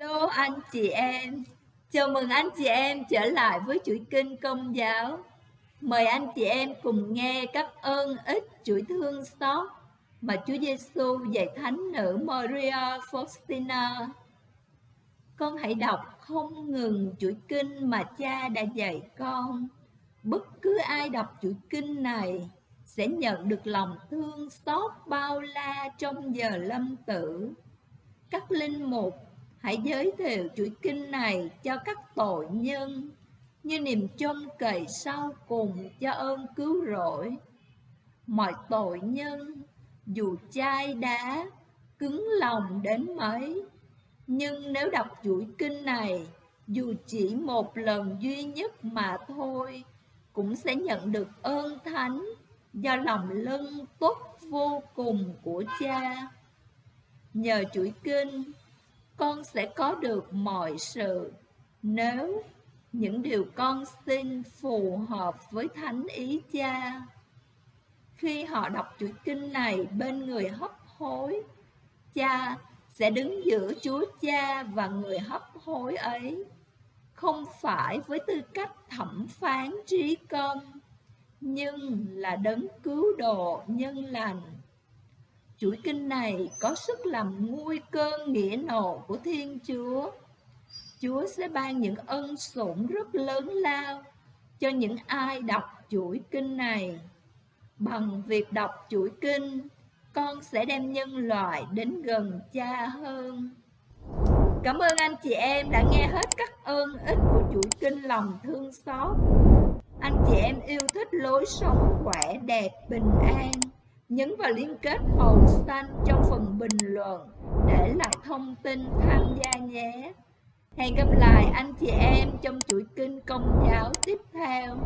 Hello anh chị em, chào mừng anh chị em trở lại với chuỗi kinh công giáo. Mời anh chị em cùng nghe các ơn ích chuỗi thương xót mà Chúa Giêsu dạy thánh nữ Maria Faustina. Con hãy đọc không ngừng chuỗi kinh mà cha đã dạy con. Bất cứ ai đọc chuỗi kinh này sẽ nhận được lòng thương xót bao la trong giờ lâm tử. Các linh mục hãy giới thiệu chuỗi kinh này cho các tội nhân như niềm trông cậy sau cùng cho ơn cứu rỗi. Mọi tội nhân, dù chai đá, cứng lòng đến mấy, nhưng nếu đọc chuỗi kinh này, dù chỉ một lần duy nhất mà thôi, cũng sẽ nhận được ơn thánh do lòng lân tốt vô cùng của cha nhờ chuỗi kinh con sẽ có được mọi sự nếu những điều con xin phù hợp với thánh ý cha. Khi họ đọc chuỗi kinh này, bên người hấp hối, cha sẽ đứng giữa chúa cha và người hấp hối ấy. Không phải với tư cách thẩm phán trí công nhưng là đấng cứu độ nhân lành chuỗi kinh này có sức làm nguôi cơn nghĩa nộ của thiên chúa. Chúa sẽ ban những ân sủng rất lớn lao cho những ai đọc chuỗi kinh này. Bằng việc đọc chuỗi kinh, con sẽ đem nhân loại đến gần cha hơn. Cảm ơn anh chị em đã nghe hết các ơn ích của chuỗi kinh lòng thương xót. Anh chị em yêu thích lối sống khỏe, đẹp, bình an nhấn vào liên kết màu xanh trong phần bình luận để lại thông tin tham gia nhé. Hẹn gặp lại anh chị em trong chuỗi kinh công giáo tiếp theo.